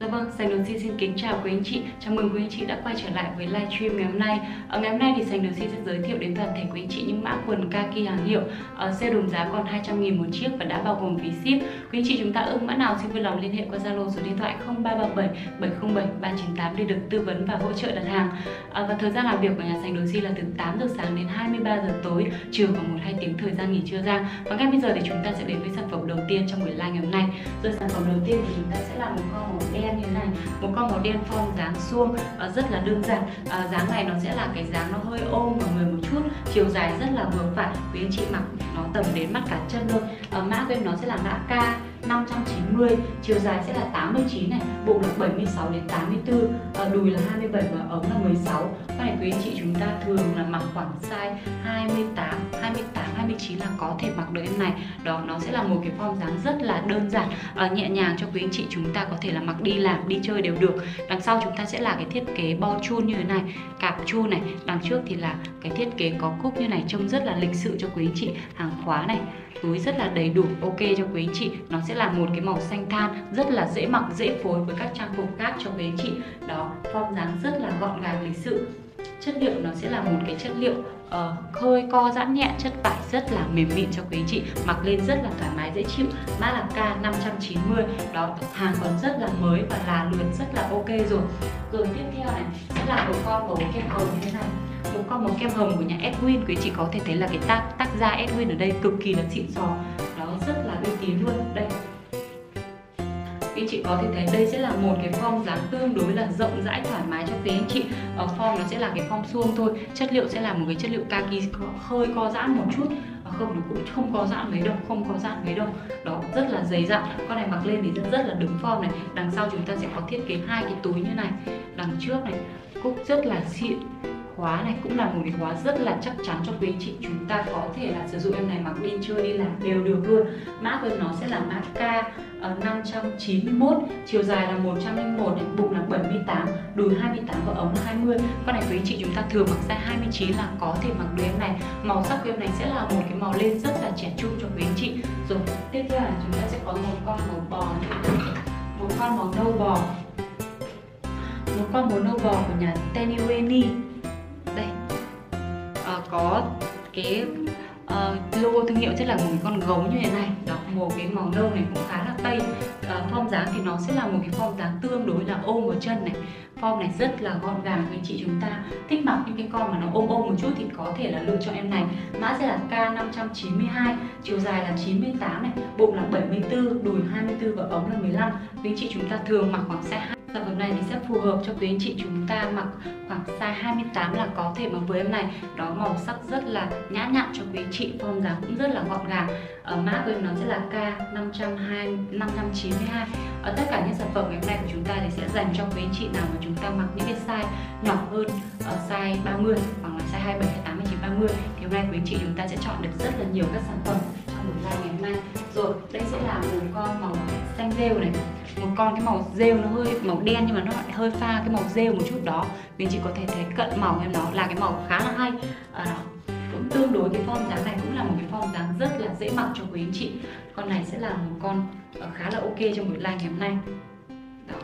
Dạ vâng, Sành Đầu Xin xin kính chào quý anh chị. Chào mừng quý anh chị đã quay trở lại với livestream ngày hôm nay. Ở ngày hôm nay thì Sành Đầu Xin sẽ giới thiệu đến toàn thể quý anh chị những mã quần kaki hàng hiệu ờ, ở sale đồng giá còn 200 000 một chiếc và đã bao gồm phí ship. Quý anh chị chúng ta ưng mã nào xin vui lòng liên hệ qua Zalo số điện thoại 0337 707 398 để được tư vấn và hỗ trợ đặt hàng. À, và thời gian làm việc của nhà Sành Đầu Xin là từ 8 giờ sáng đến 23 giờ tối, trừ khoảng một hai tiếng thời gian nghỉ trưa ra. Và ngay bây giờ thì chúng ta sẽ đến với sản phẩm đầu tiên trong buổi live ngày hôm nay. Rồi sản phẩm đầu tiên thì chúng ta sẽ là một kho màu đen như thế này. Một con màu đen form dáng suông uh, rất là đơn giản. Uh, dáng này nó sẽ là cái dáng nó hơi ôm vào người một chút chiều dài rất là vừa phải quý anh chị mặc nó tầm đến mắt cả chân thôi. Uh, mã của em nó sẽ là mã K. 590 chiều dài sẽ là 89 này bụng là 76 đến 84 ờ, đùi là 27 và ống là 16 các này quý anh chị chúng ta thường là mặc khoảng size 28 28 29 là có thể mặc được em này. Đó nó sẽ là một cái form dáng rất là đơn giản à, nhẹ nhàng cho quý anh chị chúng ta có thể là mặc đi làm đi chơi đều được. Đằng sau chúng ta sẽ là cái thiết kế bo chun như thế này cạp chun này. Đằng trước thì là cái thiết kế có cúc như này trông rất là lịch sự cho quý anh chị. Hàng khóa này túi rất là đầy đủ ok cho quý anh chị. Nó sẽ là một cái màu xanh than rất là dễ mặc dễ phối với các trang phục khác cho quý anh chị. Đó form dáng rất là gọn gàng lịch sự. Chất liệu nó sẽ là một cái chất liệu ờ, uh, khơi co giãn nhẹ chất vải rất là mềm mịn cho quý anh chị. Mặc lên rất là thoải mái dễ chịu. Mã là K590 đó hàng còn rất là mới và là lượt rất là ok rồi. Rồi tiếp theo này sẽ là một con màu kem hồng như thế này cũng con màu kem hồng của nhà Edwin, quý chị có thể thấy là cái tác tác gia Edwin ở đây cực kỳ là xịn sò. Đó rất là uy tín luôn. Đây. Quý chị có thể thấy đây sẽ là một cái form dáng tương đối là rộng rãi, thoải mái cho quý anh chị. Ở form nó sẽ là cái form suông thôi. Chất liệu sẽ là một cái chất liệu kaki hơi co giãn một chút. Ờ, không nó cũng không có giãn mấy đâu, không có giãn mấy đâu. Đó, rất là dày dặn. Con này mặc lên thì rất rất là đứng form này. Đằng sau chúng ta sẽ có thiết kế hai cái túi như này. Đằng trước này, cúc rất là xịn khóa này cũng là một cái khóa rất là chắc chắn cho quý anh chị. Chúng ta có thể là sử dụng em này mặc đi chơi đi làm đều được luôn. Mã của nó sẽ là mã K ờ, 591 chiều dài là 101 này, bụng là 78 đùi 28 và ống là 20 con này quý anh chị chúng ta thường mặc size 29 là có thể mặc được em này. Màu sắc của em này sẽ là một cái màu lên rất là trẻ trung cho quý anh chị. Rồi tiếp theo là chúng ta sẽ có một con màu bò một con màu nâu bò. Một con màu nâu bò của nhà Tenny có cái uh, logo thương hiệu sẽ là một con gấu như thế này. Đó một cái màu nâu này cũng khá là tây. Uh, form dáng thì nó sẽ là một cái form dáng tương đối là ôm vào chân này. Form này rất là gọn gàng với chị chúng ta thích mặc những cái con mà nó ôm ôm một chút thì có thể là lựa chọn em này. Mã sẽ là K592 chiều dài là 98 này bụng là 74 đùi 24 và ống là 15 quý chị chúng ta thường mặc khoảng size Sản phẩm này thì sẽ phù hợp cho quý anh chị chúng ta mặc khoảng size 28 là có thể mặc với em này. Đó màu sắc rất là nhã nhặn cho quý anh chị Form dáng cũng rất là gọn gàng. Ở Mã của em nó sẽ là K592 Ở tất cả những sản phẩm ngày hôm nay của chúng ta thì sẽ dành cho quý anh chị nào mà chúng ta mặc những cái size nhỏ hơn ở size 30 hoặc là size 27, 28, 29, 30 Thì hôm nay quý anh chị chúng ta sẽ chọn được rất là nhiều các sản phẩm thử ra ngày hôm nay. Rồi đây sẽ là một con màu xanh rêu này. Một con cái màu rêu nó hơi màu đen nhưng mà nó lại hơi pha cái màu rêu một chút đó. Mình chị có thể thấy cận màu em nó là cái màu khá là hay. À, đó. cũng tương đối cái form dáng này cũng là một cái form dáng rất là dễ mặc cho quý anh chị. Con này sẽ là một con ờ, khá là ok trong buổi live ngày hôm nay. Đó.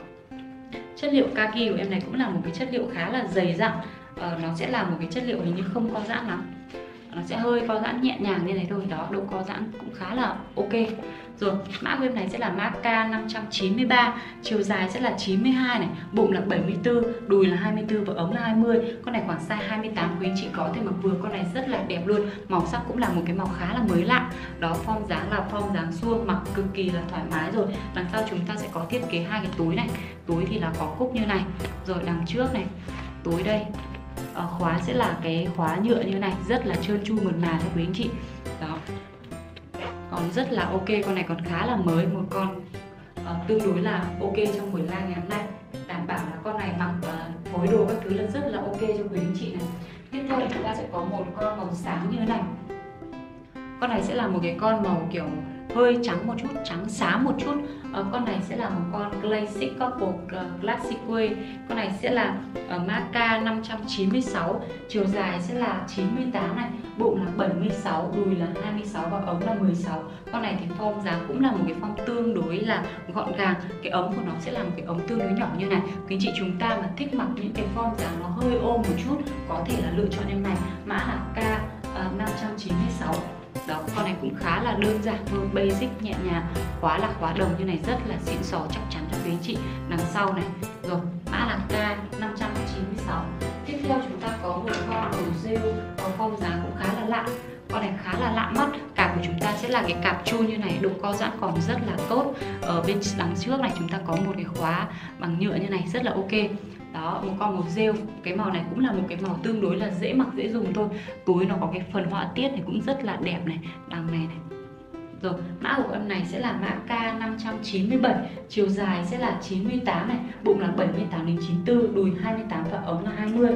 chất liệu kaki của em này cũng là một cái chất liệu khá là dày dặn. À, nó sẽ là một cái chất liệu hình như không có giãn lắm nó sẽ hơi co giãn nhẹ nhàng như này thôi. Đó, độ co giãn cũng khá là ok. Rồi, mã của em này sẽ là mã K593 chiều dài sẽ là 92 này, bụng là 74 đùi là 24 và ống là 20 con này khoảng size 28 quý chị có thể mặc vừa. Con này rất là đẹp luôn. Màu sắc cũng là một cái màu khá là mới lạ. Đó, form dáng là form dáng suông, mặc cực kỳ là thoải mái rồi. Đằng sau chúng ta sẽ có thiết kế hai cái túi này. Túi thì là có cúc như này. Rồi đằng trước này, túi đây. Ờ, khóa sẽ là cái khóa nhựa như này rất là trơn tru mượt mà thưa quý anh chị. Đó. Còn rất là ok con này còn khá là mới một con uh, tương đối là ok trong buổi live ngày hôm nay. Đảm bảo là con này mặc uh, phối đồ các thứ là rất là ok cho quý anh chị này. Tiếp theo chúng ta sẽ có một con màu sáng như thế này. Con này sẽ là một cái con màu kiểu hơi trắng một chút trắng xám một chút. Uh, con này sẽ là một con classic couple uh, classic way. Con này sẽ là uh, mã K 596 chiều dài sẽ là 98 này bụng là 76 đùi là 26 và ống là 16 con này thì form dáng cũng là một cái form tương đối là gọn gàng. Cái ống của nó sẽ là một cái ống tương đối nhỏ như này. Quý chị chúng ta mà thích mặc những cái form dáng nó hơi ôm một chút có thể là lựa chọn em này. Mã là K ờ, uh, 596 đó con này cũng khá là đơn giản thôi, basic, nhẹ nhàng, khóa là khóa đồng như này, rất là xịn sò chắc chắn cho quý anh chị. Đằng sau này, rồi, mã là K 596 tiếp theo chúng ta có một con đồ rêu có form dáng cũng khá là lạ. Con này khá là lạ mắt, cạp của chúng ta sẽ là cái cạp chu như này độ co giãn còn rất là tốt. Ở bên đằng trước này, chúng ta có một cái khóa bằng nhựa như này, rất là ok đó một con màu rêu. Cái màu này cũng là một cái màu tương đối là dễ mặc dễ dùng thôi. Túi nó có cái phần họa tiết này cũng rất là đẹp này đằng này này. Rồi, mã của em này sẽ là mã K597, chiều dài sẽ là 98 này, bụng là 78 đến 94, đùi 28 và ống là 20.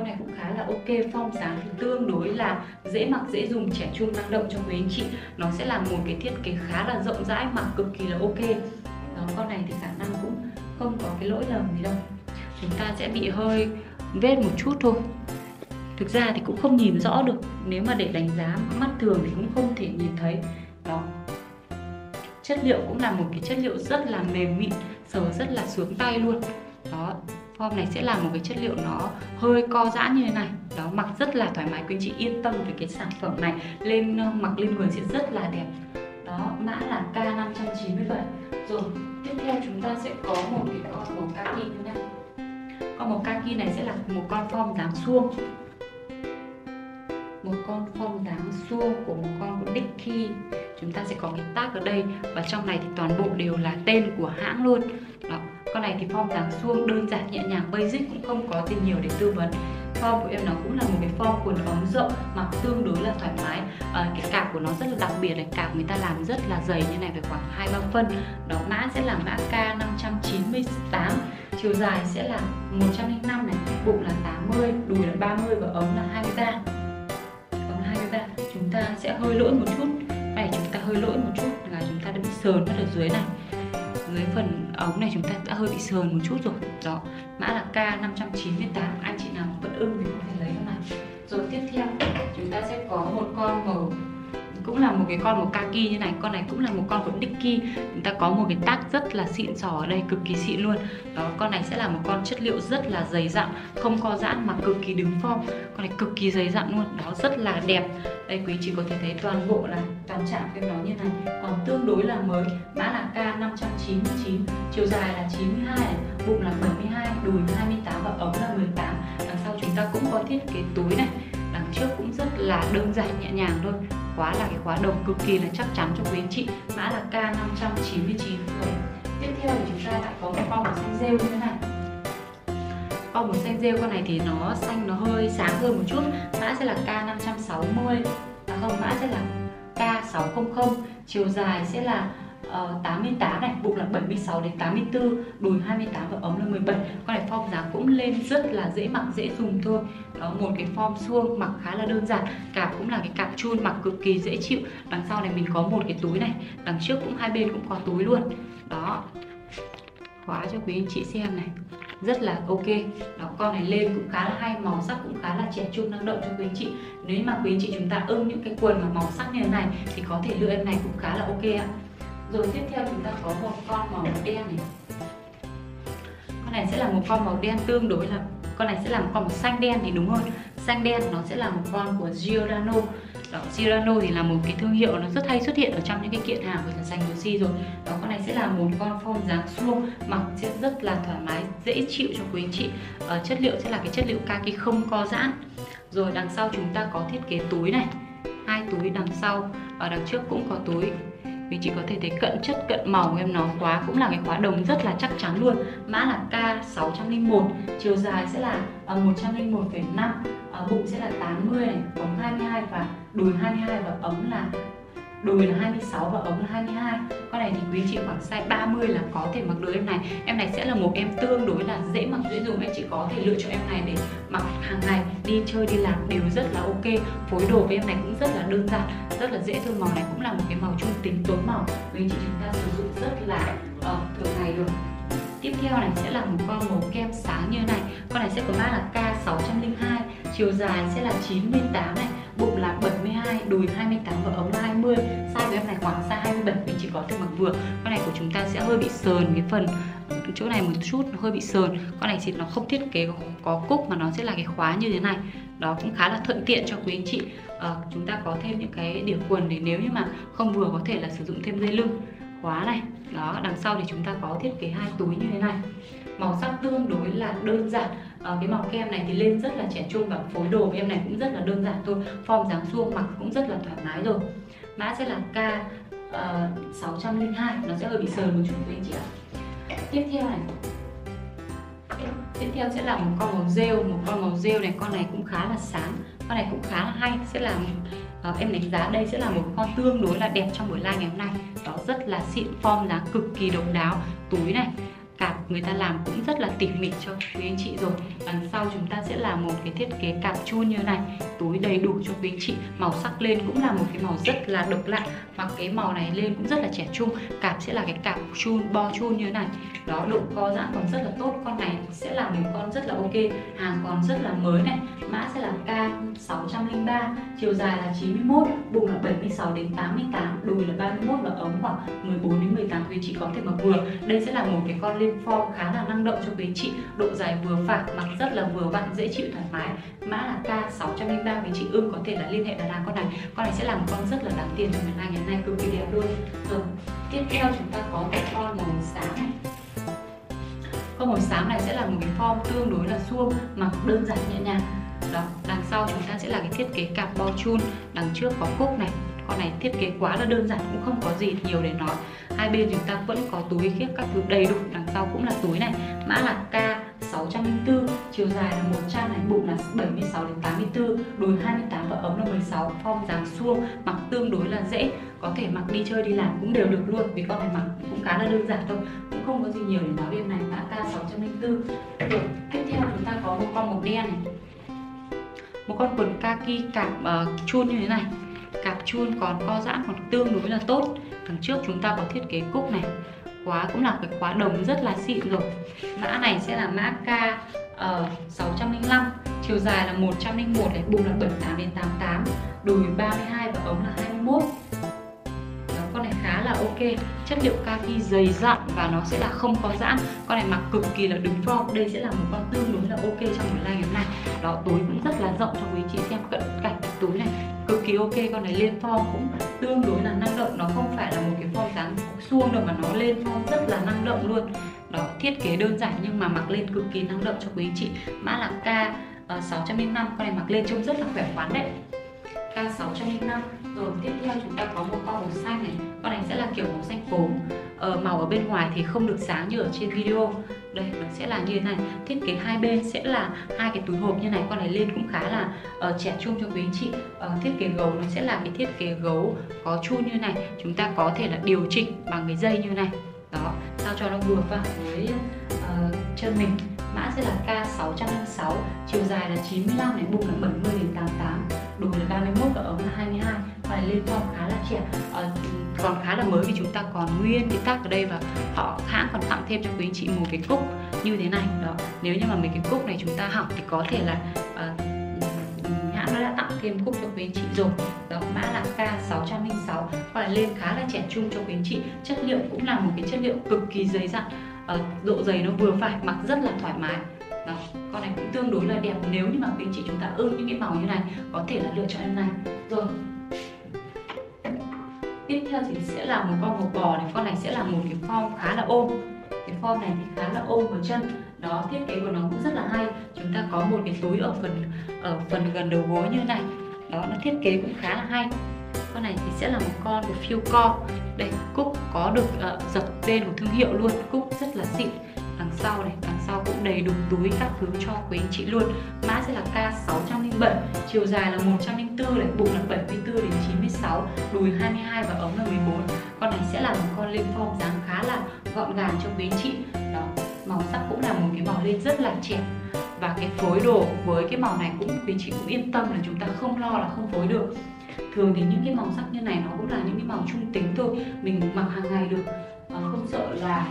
Con này cũng khá là ok, form dáng thì tương đối là dễ mặc, dễ dùng, trẻ trung, năng động cho quý anh chị. Nó sẽ là một cái thiết kế khá là rộng rãi, mặc cực kỳ là ok. Đó, con này thì khả năng cũng không có cái lỗi lầm gì đâu. Chúng ta sẽ bị hơi vết một chút thôi. Thực ra thì cũng không nhìn rõ được, nếu mà để đánh giá mắt thường thì cũng không thể nhìn thấy. Đó, chất liệu cũng là một cái chất liệu rất là mềm mịn, sờ rất là sướng tay luôn. Đó, form này sẽ là một cái chất liệu nó hơi co giãn như thế này. Đó, mặc rất là thoải mái. Quý anh chị yên tâm về cái sản phẩm này. Lên ờ, mặc lên người sẽ rất là đẹp. Đó, mã là K597 rồi, tiếp theo chúng ta sẽ có một cái con màu kaki như này con màu kaki này sẽ là một con form dáng suông. Một con form dáng suông của một con của Dicky chúng ta sẽ có cái tag ở đây. Và trong này thì toàn bộ đều là tên của hãng luôn. Đó con này thì form dáng suông đơn giản nhẹ nhàng basic cũng không có gì nhiều để tư vấn. Form của em nó cũng là một cái form quần ống rộng mặc tương đối là thoải mái. À, cái cạp của nó rất là đặc biệt này cạp người ta làm rất là dày như này phải khoảng hai ba phân. Đó mã sẽ là mã K 598 chiều dài sẽ là 105 này bụng là 80 đùi là 30 và ống là 23 ống là 23 chúng ta sẽ hơi lỗi một chút. Này chúng ta hơi lỗi một chút là chúng ta đã bị sờn ở dưới này dưới phần ống này chúng ta đã hơi bị sờn một chút rồi. Đó, mã là K598 anh chị nào vẫn ưng thì có thể lấy các này rồi tiếp theo, chúng ta sẽ có một con màu, cũng là một cái con một kaki như này. Con này cũng là một con của Dicky chúng ta có một cái tác rất là xịn sò ở đây, cực kỳ xịn luôn. Đó, con này sẽ là một con chất liệu rất là dày dặn, không co giãn mà cực kỳ đứng form. Con này cực kỳ dày dặn luôn đó rất là đẹp đây quý chị có thể thấy toàn bộ là toàn chạm phim nó như này. Còn tương đối là mới mã là K599 chiều dài là 92 này, bụng là 72 đùi 28 và ống là 18 đằng sau chúng ta cũng có thiết kế túi này. Đằng trước cũng rất là đơn giản nhẹ nhàng thôi. Khóa là cái khóa đồng cực kỳ là chắc chắn cho quý anh chị. Mã là K599 tiếp theo thì chúng ta lại có một con màu xanh rêu như thế này con màu xanh rêu con này thì nó xanh nó hơi sáng hơn một chút mã sẽ là K560 à không mã sẽ là K600 chiều dài sẽ là ờ, uh, 88 này, bụng là 76 đến 84, đùi 28 và ống là 17. Con này form dáng cũng lên rất là dễ mặc, dễ dùng thôi. Đó một cái form suông mặc khá là đơn giản. Cạp cũng là cái cạp chun mặc cực kỳ dễ chịu. Đằng sau này mình có một cái túi này, đằng trước cũng hai bên cũng có túi luôn. Đó. Khóa cho quý anh chị xem này rất là ok. Đó, con này lên cũng khá là hay, màu sắc cũng khá là trẻ trung, năng động cho quý anh chị. Nếu mà quý anh chị chúng ta ưng những cái quần mà màu sắc như thế này thì có thể lựa em này cũng khá là ok ạ. Rồi tiếp theo chúng ta có một con màu đen này. Con này sẽ là một con màu đen tương đối là, con này sẽ là một con màu xanh đen thì đúng hơn xanh đen nó sẽ là một con của Giordano đó, Giordano thì là một cái thương hiệu nó rất hay xuất hiện ở trong những cái kiện hàng của dành Lucy rồi. Đó con này sẽ là một con form dáng suông mặc sẽ rất là thoải mái dễ chịu cho quý anh chị. Ở chất liệu sẽ là cái chất liệu kaki không co giãn. Rồi đằng sau chúng ta có thiết kế túi này. Hai túi đằng sau ở đằng trước cũng có túi vì chị có thể thấy cận chất cận màu em nó khóa cũng là cái khóa đồng rất là chắc chắn luôn. Mã là K601 chiều dài sẽ là ờ, 101,5 ờ, bụng sẽ là 80 này ống 22 và đùi 22 và ống là đùi là 26 và ống là 22 con này thì quý chị khoảng size 30 là có thể mặc được em này. Em này sẽ là một em tương đối là dễ mặc dễ dùng. Em chị có thể lựa chọn em này để mặc hàng ngày đi chơi đi làm đều rất là ok. Phối đồ với em này cũng rất là đơn giản rất là dễ thương. Màu này cũng là một cái màu trung tính tối màu. Quý chị chúng ta sử dụng rất là uh, thường ngày được Tiếp theo này sẽ là một con màu kem sáng như này. Con này sẽ có mã là K602 Chiều dài sẽ là 98 này. Bụng là 72, đùi 28 và ống là 20 Size của em này khoảng size 27 Mình chỉ có thể mặc vừa. Con này của chúng ta sẽ hơi bị sờn cái phần ờ, chỗ này một chút nó hơi bị sờn. Con này thì nó không thiết kế có cúc mà nó sẽ là cái khóa như thế này. Đó cũng khá là thuận tiện cho quý anh chị. À, chúng ta có thêm những cái điểm quần để nếu như mà không vừa có thể là sử dụng thêm dây lưng. Khóa này đó đằng sau thì chúng ta có thiết kế hai túi như thế này. Màu sắc tương đối là đơn giản à, cái màu kem này thì lên rất là trẻ trung và phối đồ với em này cũng rất là đơn giản thôi. Form dáng suông mặc cũng rất là thoải mái rồi. Mã sẽ là K ờ, uh, 602 nó sẽ hơi bị sờn một chút với anh chị ạ. Tiếp theo này. Tiếp theo sẽ là một con màu rêu một con màu rêu này. Con này cũng khá là sáng con này cũng khá là hay. Sẽ là uh, em đánh giá đây sẽ là một con tương đối là đẹp trong buổi live ngày hôm nay. Đó rất là xịn form dáng cực kỳ độc đáo. Túi này cạp người ta làm cũng rất là tỉ mỉ cho quý anh chị rồi. Đằng sau chúng ta sẽ là một cái thiết kế cạp chun như này, túi đầy đủ cho quý anh chị. Màu sắc lên cũng là một cái màu rất là độc lạ mặc cái màu này lên cũng rất là trẻ trung. Cạp sẽ là cái cạp chun, bo chun như này. Đó, độ co giãn còn rất là tốt, con này sẽ là một con rất là ok. Hàng còn rất là mới này, mã sẽ là K603 chiều dài là 91 bụng là 76 đến 88 đùi là 31 và ống khoảng 14 đến 18 quý chị có thể mặc vừa. Đây sẽ là một cái con lên form khá là năng động cho quý chị. Độ dài vừa phải mặc rất là vừa vặn, dễ chịu thoải mái. Mã là K603 quý chị ưng có thể là liên hệ đặt hàng con này. Con này sẽ là một con rất là đáng tiền cho mình hai ngày nay cực kỳ đẹp luôn. Rồi tiếp theo chúng ta có cái con màu sáng này. Con màu xám này sẽ là một cái form tương đối là suông, mặc đơn giản nhẹ nhàng. Đó, đằng sau chúng ta sẽ là cái thiết kế cạp bo chun, đằng trước có cúc này con này thiết kế quá là đơn giản cũng không có gì nhiều để nói. Hai bên chúng ta vẫn có túi khiếp các thứ đầy đủ đằng sau cũng là túi này. Mã là K 604 chiều dài là 100 này bụng là 76 đến 84 đùi 28 và ống là 16 form dáng suông mặc tương đối là dễ. Có thể mặc đi chơi đi làm cũng đều được luôn vì con này mặc cũng khá là đơn giản thôi cũng không có gì nhiều để nói bên này mã K 604 Được, tiếp theo chúng ta có một con màu đen này. Một con quần kaki cạp uh, ờ, chun như thế này cạp chun còn co giãn còn tương đối là tốt. Đằng trước chúng ta có thiết kế cúc này. Khóa cũng là cái khóa đồng rất là xịn rồi. Mã này sẽ là mã K ờ, uh, 605 chiều dài là 101 này bụng là 78 đến 88 đùi 32 và ống là 21 Đó, con này khá là ok. Chất liệu kaki dày dặn và nó sẽ là không có giãn. Con này mặc cực kỳ là đứng form. Đây sẽ là một con tương đối là ok trong một live ngày hôm nay đó túi cũng rất là rộng cho quý chị xem ok con này lên form cũng tương đối là năng động. Nó không phải là một cái form dáng suông đâu mà nó lên form rất là năng động luôn. Đó thiết kế đơn giản nhưng mà mặc lên cực kỳ năng động cho quý chị. Mã là K ờ, uh, 605 con này mặc lên trông rất là khỏe khoắn đấy. K605 rồi tiếp theo chúng ta có một con màu xanh này. Con này sẽ là kiểu màu xanh cốm. Ờ, màu ở bên ngoài thì không được sáng như ở trên video đây nó sẽ là như thế này. Thiết kế hai bên sẽ là hai cái túi hộp như này con này lên cũng khá là uh, trẻ trung cho quý anh chị. Uh, thiết kế gấu nó sẽ là cái thiết kế gấu có chun như này. Chúng ta có thể là điều chỉnh bằng cái dây như này. Đó sao cho nó vừa vào với uh, chân mình. Mã sẽ là K606 chiều dài là 95 đến bụng là 70 đến 88 đùi là 31 và ống là 22 và liên form khá là trẻ. À, còn khá là mới vì chúng ta còn nguyên cái tác ở đây và họ hãng còn tặng thêm cho quý anh chị một cái cúc như thế này. Đó nếu như mà mấy cái cúc này chúng ta học thì có thể là uh, hãng nó đã tặng thêm cúc cho quý anh chị rồi. Đó mã là K606 và lên khá là trẻ trung cho quý anh chị. Chất liệu cũng là một cái chất liệu cực kỳ dày dặn. Uh, độ dày nó vừa phải mặc rất là thoải mái. Đó con này cũng tương đối là đẹp. Nếu như mà quý anh chị chúng ta ưng những cái màu như này có thể là lựa chọn em này. Rồi tiếp theo thì sẽ là một con màu bò này. Con này sẽ là một cái form khá là ôm. Cái form này thì khá là ôm vào chân. Đó thiết kế của nó cũng rất là hay. Chúng ta có một cái túi ở phần ở phần gần đầu gối như này. Đó nó thiết kế cũng khá là hay. Con này thì sẽ là một con của phiêu co. Đây cúc có được uh, dập tên của thương hiệu luôn. Cúc rất là xịn. Đằng sau này đằng sau cũng đầy đủ túi các thứ cho quý anh chị luôn. Mã sẽ là K607 chiều dài là 104 này bụng là 74 đến 96 đùi 22 và ống là 14 con này sẽ là một con lên form dáng khá là gọn gàng cho quý anh chị. Đó, màu sắc cũng là một cái màu lên rất là trẻ. Và cái phối đồ với cái màu này cũng quý chị cũng yên tâm là chúng ta không lo là không phối được. Thường thì những cái màu sắc như này nó cũng là những cái màu trung tính thôi, mình mặc hàng ngày được. Ờ, không sợ là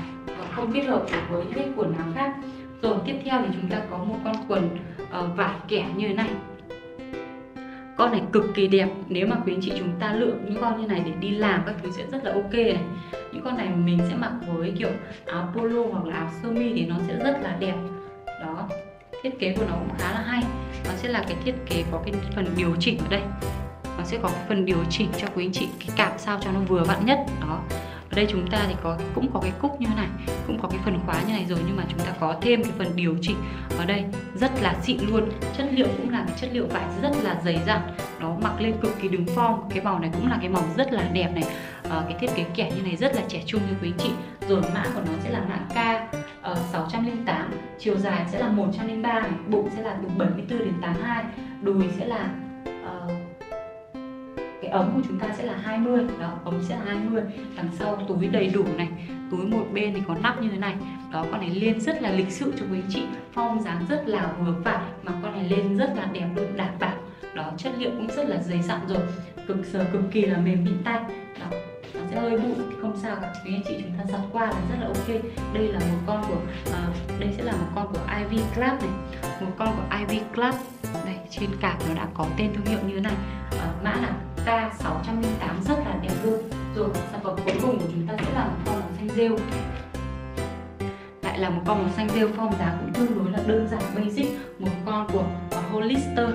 không kết hợp được với những cái quần áo khác rồi tiếp theo thì chúng ta có một con quần uh, vải kẻ như thế này. Con này cực kỳ đẹp nếu mà quý anh chị chúng ta lựa những con như này để đi làm các thứ sẽ rất là ok này. Những con này mình sẽ mặc với kiểu áo polo hoặc là áo sơ mi thì nó sẽ rất là đẹp. Đó thiết kế của nó cũng khá là hay. Nó sẽ là cái thiết kế có cái phần điều chỉnh ở đây. Nó sẽ có cái phần điều chỉnh cho quý anh chị cái cạp sao cho nó vừa vặn nhất. Đó ở đây chúng ta thì có cũng có cái cúc như này cũng có cái phần khóa như này rồi nhưng mà chúng ta có thêm cái phần điều chỉnh ở đây rất là xịn luôn. Chất liệu cũng là cái chất liệu vải rất là dày dặn nó mặc lên cực kỳ đứng form. Cái màu này cũng là cái màu rất là đẹp này. À, cái thiết kế kẻ như này rất là trẻ trung như quý anh chị. Rồi mã của nó sẽ là mã K ờ, uh, 608 chiều dài sẽ là 103 này bụng sẽ là từ 74 đến 82 đùi sẽ là uh, cái ống của chúng ta sẽ là 20 đó ống sẽ là 20 đằng sau túi đầy đủ này túi một bên thì có nắp như thế này. Đó con này lên rất là lịch sự cho quý chị. Form dáng rất là vừa phải mà con này lên rất là đẹp luôn đảm bảo đó chất liệu cũng rất là dày dặn rồi. Cực sờ cực kỳ là mềm mịn tay. Đó nó sẽ hơi bụi thì không sao cả. Quý anh chị chúng ta giặt qua là rất là ok. Đây là một con của uh, đây sẽ là một con của Ivy Club này. Một con của Ivy Club. Đây trên cạp nó đã có tên thương hiệu như thế này. Uh, mã là K608 rất là đẹp luôn. Rồi sản phẩm cuối cùng của chúng ta sẽ là một con màu xanh rêu. Lại là một con màu xanh rêu form giá cũng tương đối là đơn giản, basic. Một con của Hollister.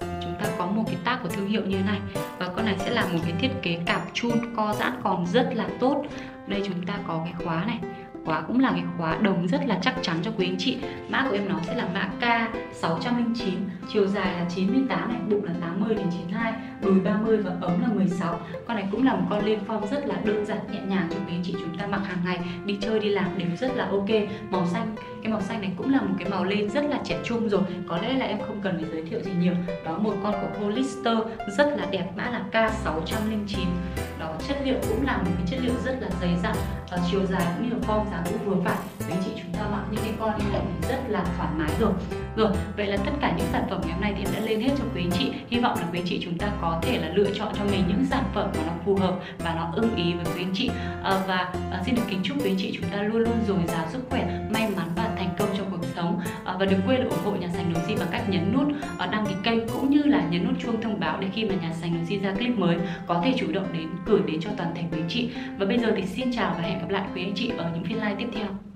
Chúng ta có một cái tag của thương hiệu như thế này. Và con này sẽ là một cái thiết kế cạp chun, co giãn còn rất là tốt. Đây chúng ta có cái khóa này khóa cũng là cái khóa đồng rất là chắc chắn cho quý anh chị. Mã của em nó sẽ là mã K609 chiều dài là 98 này, bụng là 80 đến 92 đùi 30 và ống là 16 con này cũng là một con lên form rất là đơn giản, nhẹ nhàng cho quý anh chị chúng ta mặc hàng ngày. Đi chơi, đi làm đều rất là ok. Màu xanh, cái màu xanh này cũng là một cái màu lên rất là trẻ trung rồi. Có lẽ là em không cần phải giới thiệu gì nhiều. Đó, một con của Hollister rất là đẹp, mã là K609 đó chất liệu cũng là một cái chất liệu rất là dày dặn và chiều dài cũng như là form dáng cũng vừa phải. Với chị chúng ta mặc những cái con như vậy thì rất là thoải mái rồi. Rồi vậy là tất cả những sản phẩm ngày hôm nay thì em đã lên hết cho quý anh chị. Hy vọng là quý anh chị chúng ta có thể là lựa chọn cho mình những sản phẩm mà nó phù hợp và nó ưng ý với quý anh chị. À, và à, xin được kính chúc quý anh chị chúng ta luôn luôn dồi dào sức khỏe may mắn và đừng quên là ủng hộ nhà sành đồ di bằng cách nhấn nút ờ, đăng ký kênh cũng như là nhấn nút chuông thông báo để khi mà nhà sành đồ di ra clip mới có thể chủ động đến gửi đến cho toàn thể quý anh chị. Và bây giờ thì xin chào và hẹn gặp lại quý anh chị ở những phiên live tiếp theo.